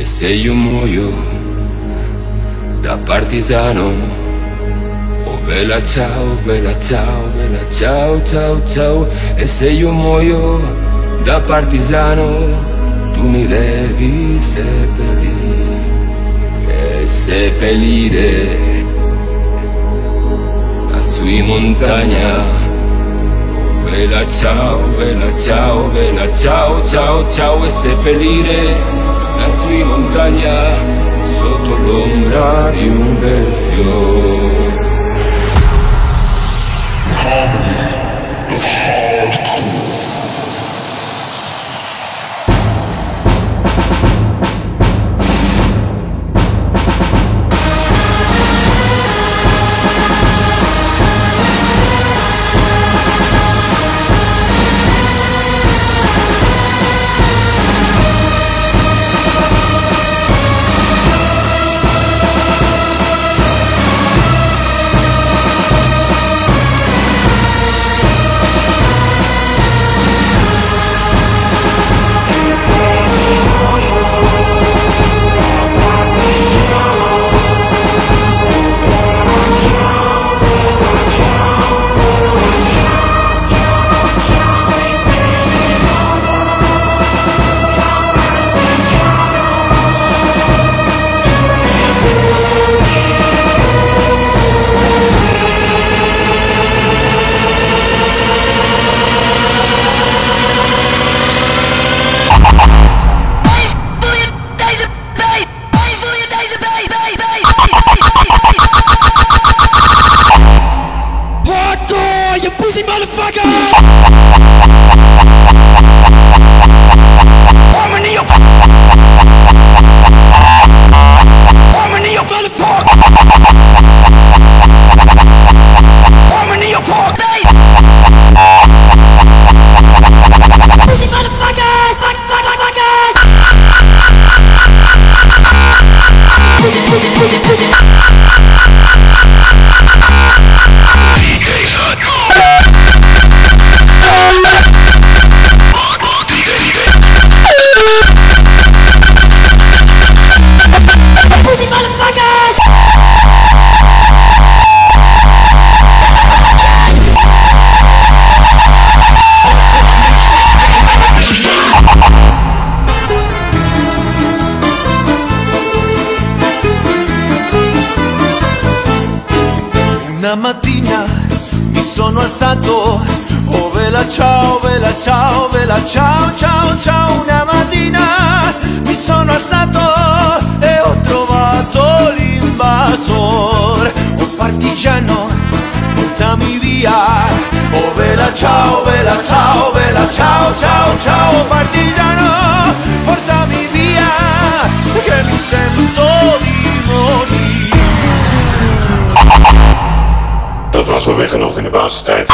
Ese yo é da partizano. Bella ciao, bella ciao, bella ciao, ciao, ciao. E se io muoio da partigiano Tu mi devi seppellire. E seppellire. Lassù in montagna. Bella ciao, bella ciao, bella ciao, ciao, ciao. E seppellire lassù in montagna motherfucker. Una mattina mi sono alzato, oh vela ciao, vela ciao, vela ciao, ciao, ciao. Una mattina mi sono alzato e ho trovato l'invasore, oh partigiano, portami via. Oh vela ciao, vela ciao, vela ciao, ciao, ciao, partigiano, portami via, was wel weggenomen in de basistijd.